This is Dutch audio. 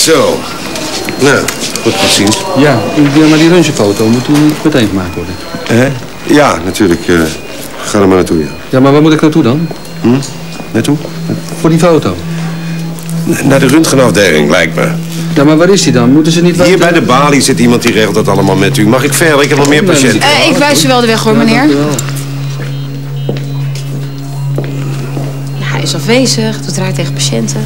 Zo. Nou, goed tot ziens. Ja, maar die röntgenfoto moet u meteen gemaakt worden. Eh? Ja, natuurlijk. Eh, ga er maar naartoe, ja. Ja, maar waar moet ik naartoe dan? Hm? Naartoe? Voor die foto. Naar de röntgenafdeling, lijkt me. Ja, maar waar is die dan? Moeten ze niet... Hier bij de balie zit iemand die regelt dat allemaal met u. Mag ik verder? Ik heb nog meer patiënten. Eh, ik wijs u wel de weg hoor, meneer. Ja, hij is afwezig, doet raar tegen patiënten.